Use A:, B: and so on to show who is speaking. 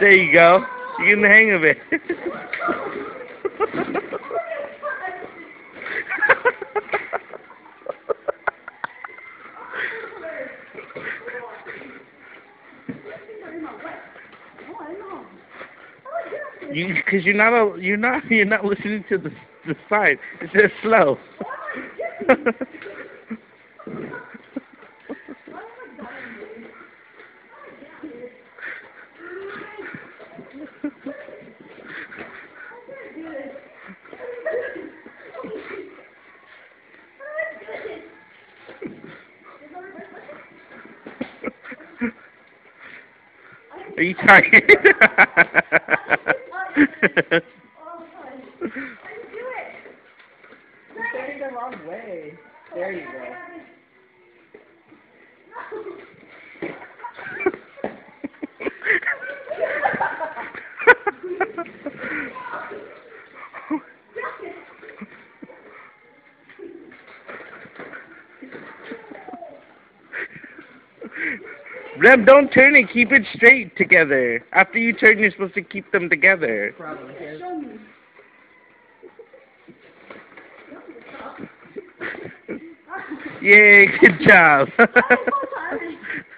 A: There you go. You're getting the hang of it. you, because you're not a, you're not you're not listening to the the sign. It says slow. Are you tired?
B: You're turning the wrong way. There you go.
A: Rem, don't turn it. Keep it straight together. After you turn, you're supposed to keep them together.
B: Probably.
A: Yay, good job.